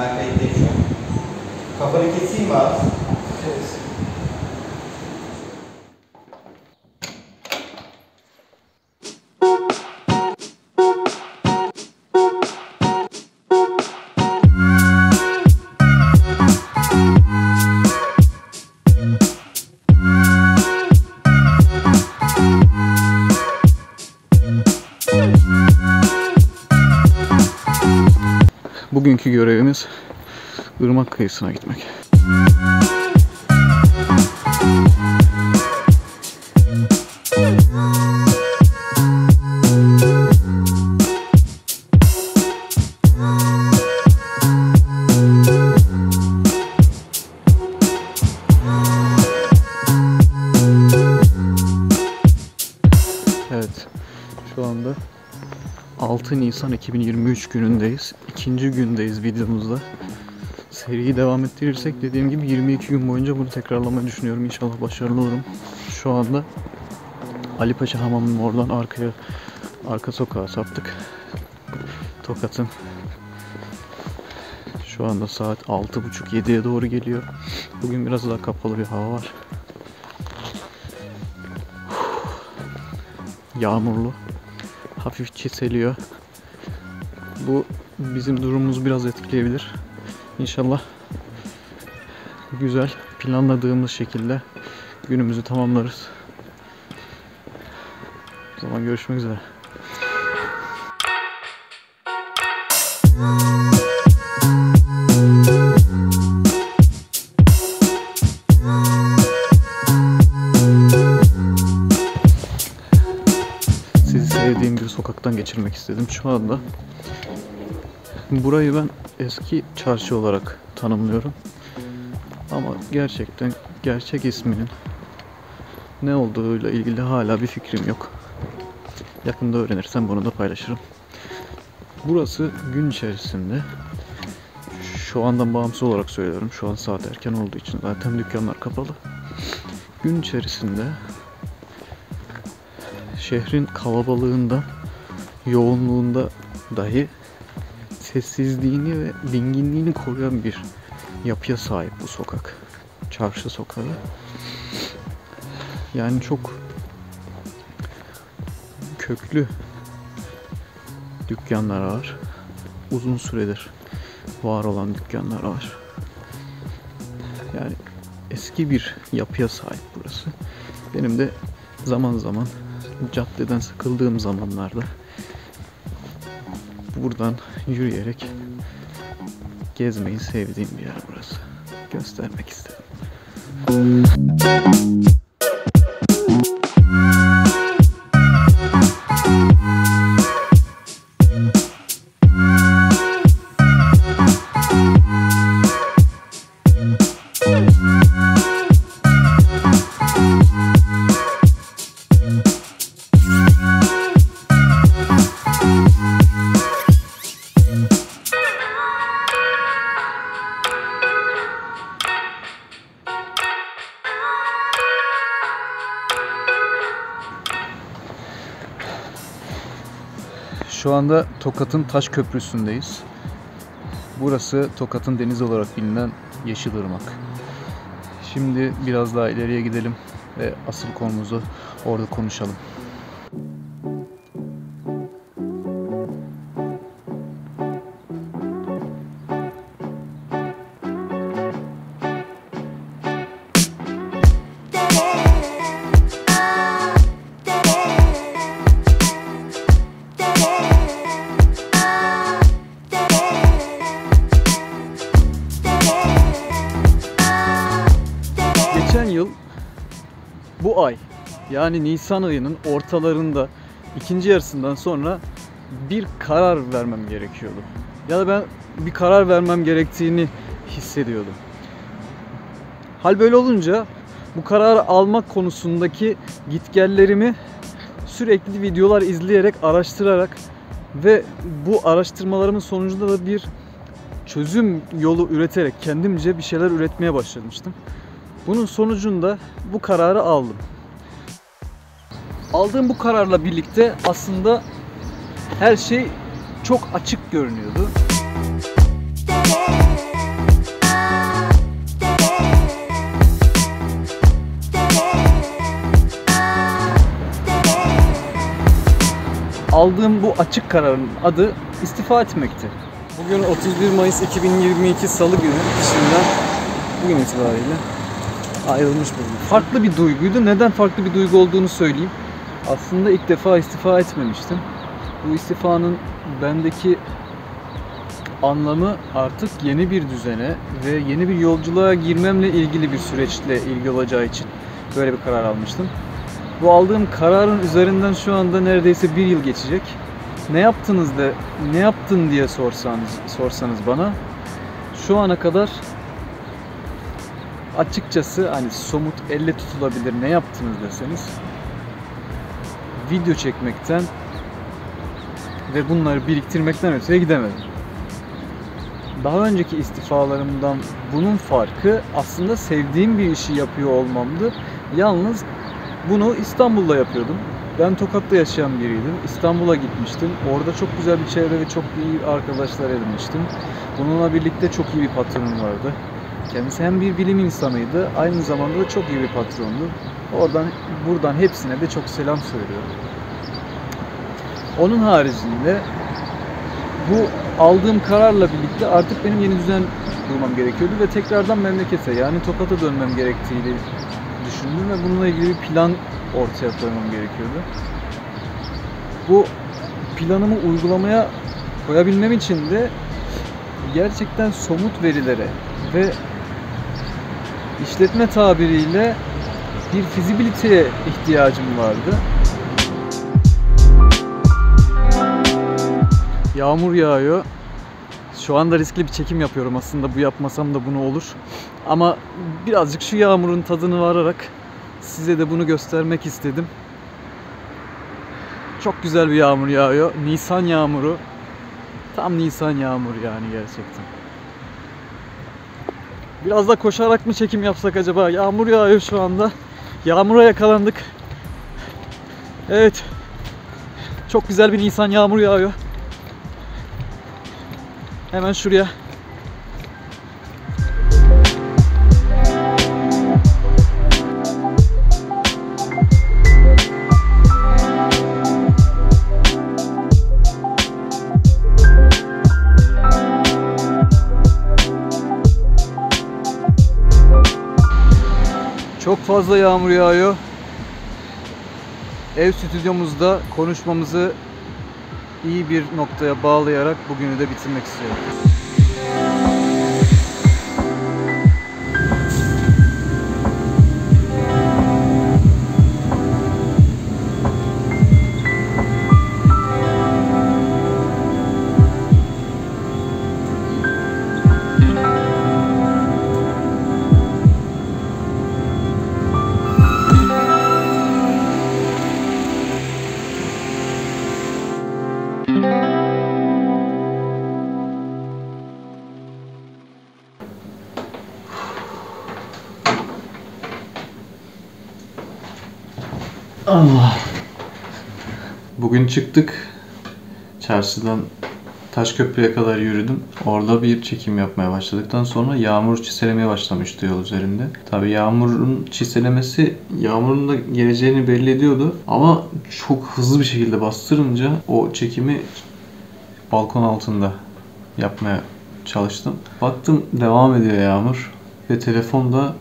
Ben kayıttayım şu an. Bugünkü görevimiz ırmak kıyısına gitmek. Evet. Şu anda 6 Nisan 2023 günündeyiz. İkinci gündeyiz videomuzda. Seriyi devam ettirirsek dediğim gibi 22 gün boyunca bunu tekrarlamayı düşünüyorum. İnşallah başarılı olurum. Şu anda Ali Paşa Hamamı'nın oradan arkaya arka sokağa saptık. Tokat'ın şu anda saat 6.30-7'ye doğru geliyor. Bugün biraz daha kapalı bir hava var. Yağmurlu hafif çiseliyor. Bu bizim durumumuzu biraz etkileyebilir. İnşallah güzel planladığımız şekilde günümüzü tamamlarız. O zaman görüşmek üzere. sizi sevdiğim bir sokaktan geçirmek istedim. Şu anda burayı ben eski çarşı olarak tanımlıyorum. Ama gerçekten gerçek isminin ne olduğuyla ilgili hala bir fikrim yok. Yakında öğrenirsem bunu da paylaşırım. Burası gün içerisinde şu andan bağımsız olarak söylüyorum. Şu an saat erken olduğu için zaten dükkanlar kapalı. Gün içerisinde şehrin kalabalığında, yoğunluğunda dahi sessizliğini ve dinginliğini koruyan bir yapıya sahip bu sokak. Çarşı sokağı. Yani çok köklü dükkanlar var. Uzun süredir var olan dükkanlar var. Yani eski bir yapıya sahip burası. Benim de zaman zaman caddeden sıkıldığım zamanlarda buradan yürüyerek gezmeyi sevdiğim bir yer burası. Göstermek istedim. Anda Tokat'ın Taş Köprüsü'ndeyiz. Burası Tokat'ın deniz olarak bilinen Yeşilırmak. Şimdi biraz daha ileriye gidelim ve asıl konumuzu orada konuşalım. Yani Nisan ayının ortalarında ikinci yarısından sonra bir karar vermem gerekiyordu. Ya da ben bir karar vermem gerektiğini hissediyordum. Hal böyle olunca bu kararı almak konusundaki gitgellerimi sürekli videolar izleyerek, araştırarak ve bu araştırmalarımın sonucunda da bir çözüm yolu üreterek kendimce bir şeyler üretmeye başlamıştım. Bunun sonucunda bu kararı aldım aldığım bu kararla birlikte aslında her şey çok açık görünüyordu. Aldığım bu açık kararın adı istifa etmekti. Bugün 31 Mayıs 2022 Salı günü şimdiden bugün itibariyle ayrılmış bulunuyor. Farklı bir duyguydu. Neden farklı bir duygu olduğunu söyleyeyim. Aslında ilk defa istifa etmemiştim. Bu istifanın bendeki anlamı artık yeni bir düzene ve yeni bir yolculuğa girmemle ilgili bir süreçle ilgili olacağı için böyle bir karar almıştım. Bu aldığım kararın üzerinden şu anda neredeyse bir yıl geçecek. Ne yaptınız da ne yaptın diye sorsanız sorsanız bana şu ana kadar açıkçası hani somut elle tutulabilir ne yaptınız deseniz video çekmekten ve bunları biriktirmekten öteye gidemedim. Daha önceki istifalarımdan bunun farkı aslında sevdiğim bir işi yapıyor olmamdı. Yalnız bunu İstanbul'da yapıyordum. Ben Tokat'ta yaşayan biriydim. İstanbul'a gitmiştim. Orada çok güzel bir çevre ve çok iyi arkadaşlar edinmiştim. Bununla birlikte çok iyi bir patronum vardı. Kendisi hem bir bilim insanıydı, aynı zamanda da çok iyi bir patrondu. Oradan, buradan hepsine de çok selam söylüyorum. Onun haricinde bu aldığım kararla birlikte artık benim yeni düzen kurmam gerekiyordu ve tekrardan memlekete yani Tokat'a dönmem gerektiğini düşündüm ve bununla ilgili bir plan ortaya koymam gerekiyordu. Bu planımı uygulamaya koyabilmem için de gerçekten somut verilere ve işletme tabiriyle bir fizibiliteye ihtiyacım vardı. Yağmur yağıyor. Şu anda riskli bir çekim yapıyorum aslında bu yapmasam da bunu olur. Ama birazcık şu yağmurun tadını vararak size de bunu göstermek istedim. Çok güzel bir yağmur yağıyor. Nisan yağmuru. Tam Nisan yağmuru yani gerçekten. Biraz da koşarak mı çekim yapsak acaba? Yağmur yağıyor şu anda. Yağmura yakalandık. Evet. Çok güzel bir Nisan yağmur yağıyor. Hemen şuraya. Çok fazla yağmur yağıyor. Ev stüdyomuzda konuşmamızı iyi bir noktaya bağlayarak bugünü de bitirmek istiyorum. Bugün çıktık. Çarşıdan Taşköprü'ye kadar yürüdüm. Orada bir çekim yapmaya başladıktan sonra yağmur çiselemeye başlamıştı yol üzerinde. Tabii yağmurun çiselemesi yağmurun da geleceğini belli ediyordu. Ama çok hızlı bir şekilde bastırınca o çekimi balkon altında yapmaya çalıştım. Baktım devam ediyor yağmur ve telefon da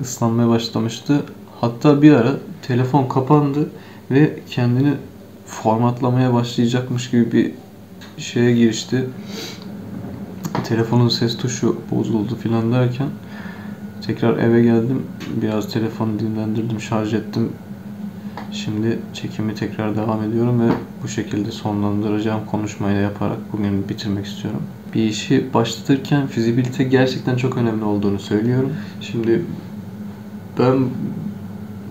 ıslanmaya başlamıştı. Hatta bir ara telefon kapandı ve kendini formatlamaya başlayacakmış gibi bir şeye girişti. Telefonun ses tuşu bozuldu filan derken tekrar eve geldim. Biraz telefonu dinlendirdim, şarj ettim. Şimdi çekimi tekrar devam ediyorum ve bu şekilde sonlandıracağım konuşmayı da yaparak bugün bitirmek istiyorum. Bir işi başlatırken fizibilite gerçekten çok önemli olduğunu söylüyorum. Şimdi ben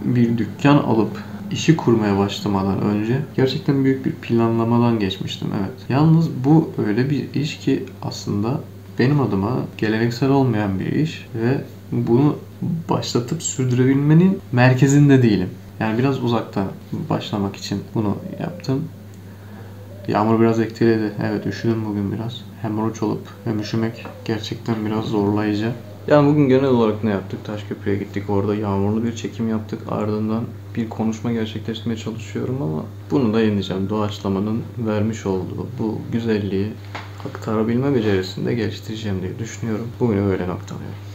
bir dükkan alıp işi kurmaya başlamadan önce gerçekten büyük bir planlamadan geçmiştim evet. Yalnız bu öyle bir iş ki aslında benim adıma geleneksel olmayan bir iş ve bunu başlatıp sürdürebilmenin merkezinde değilim. Yani biraz uzakta başlamak için bunu yaptım. Yağmur biraz etkiledi. Evet üşüdüm bugün biraz. Hem oruç olup hem üşümek gerçekten biraz zorlayıcı. Yani bugün genel olarak ne yaptık? Taşköprü'ye gittik. Orada yağmurlu bir çekim yaptık. Ardından bir konuşma gerçekleştirmeye çalışıyorum ama bunu da yeneceğim. Doğaçlamanın vermiş olduğu bu güzelliği aktarabilme becerisini de geliştireceğim diye düşünüyorum. Bugünü öyle noktalıyorum.